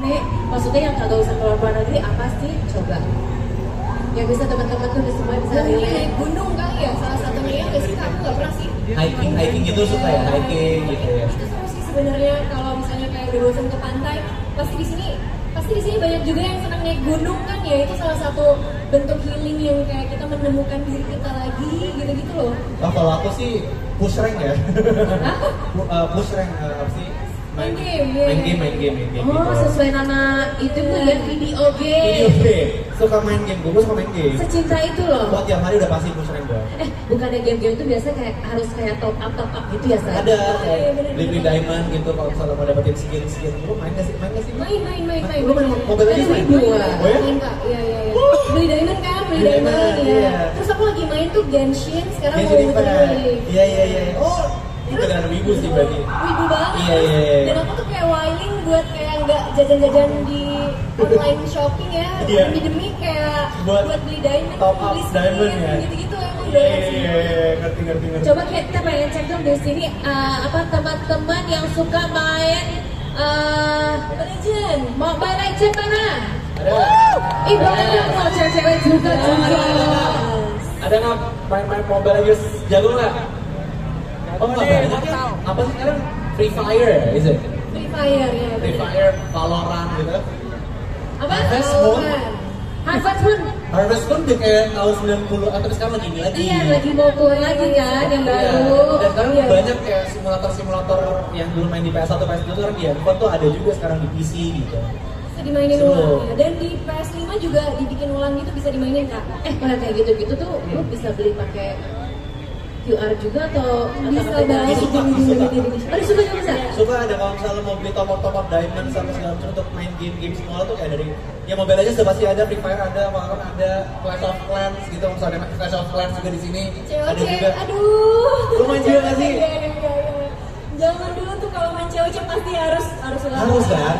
Nek, maksudnya yang kagak usah keluar luar negeri apa sih? Coba. Yang bisa teman-teman tuh semua bisa relate. naik gunung kali ya salah satunya. Ya nggak sih aku nggak pernah sih. Hiking hiking itu suka ya hiking gitu ya. Itu seru sih sebenarnya kalau misalnya kayak udah bosan ke pantai pasti di sini pasti di sini banyak juga yang senang naik gunung kan ya. Itu salah satu bentuk healing yang kayak kita menemukan diri kita lagi gitu-gitu loh. Oh kalau aku sih push rank ya. Pu- uh, push rank uh, apa sih Main game, ya. main game main game main game Oh, gitu. sesuai nama itu tuh ya video video game. game suka main game gue suka main game. Secinta itu loh. buat tiap hari udah pasti push rank gue Eh, bukannya game-game itu biasa kayak harus kayak top up top up gitu ya, Say? ada Oh, iya, beli beli diamond gitu kalau misalnya mau dapetin skin skin. Lu main gak sih? Main gak sih? Main main main main. Lu main Mobile Legends main? Dua. Oh ya? main kak. Iya iya iya. Beli diamond kan? Beli Beli diamond ya terus aku lagi main tuh Genshin sekarang Genshin mau Impact. mulai. Iya iya iya. Oh ini beneran wibu sih berarti. Wibu banget Iya, iya, iya. dan aku tuh kayak whiling buat kayak nggak jajan-jajan di online shopping ya. Iya. demi demi kayak Buat buat, beli diamond top up beli skin, diamond ya? gitu-gitu emang iya iya iya iya, ngerti ngerti ngerti. Coba kita pengen cek dong di sini uh, apa teman-teman yang suka main uh, Mobile Legend Mobile Legends mana? ada. Ih banyak yang mau cewek-cewek juga juga. ada nggak main-main mobile legends? Jago nggak? Oh nggak banyak ya apa sih sekarang free fire is it Free Fire ya free fire valorant gitu Apa? Harvest Moon. Harvest Moon. Harvest Moon udah kayak tahun 90 atau sekarang lagi lagi Iya lagi mau keluar lagi kan yang Iya. baru. Dan sekarang Iya. banyak kayak simulator-simulator yang dulu main di PS1, PS2 sekarang di handphone tuh ada juga sekarang di PC gitu. bisa dimainin Seru. ulang ya. dan di PS5 juga dibikin ulang gitu bisa dimainin kak Eh kalau kayak gitu-gitu tuh lu bisa beli pakai QR juga atau Bisa banget. Suka, suka. Oh disuka juga bisa? Suka ada kalau misalnya mau beli top-up top diamond sama segala macam untuk main game-game semua tuh kayak dari ya mobile aja sudah pasti ada Free Fire ada, Valorant ada, Clash of Clans gitu misalnya ada Clash of Clans juga di sini ada juga. aduh Lu main juga nggak sih? Iya, iya, iya. Zaman dulu tuh kalau main COC pasti harus harus. Harus kan?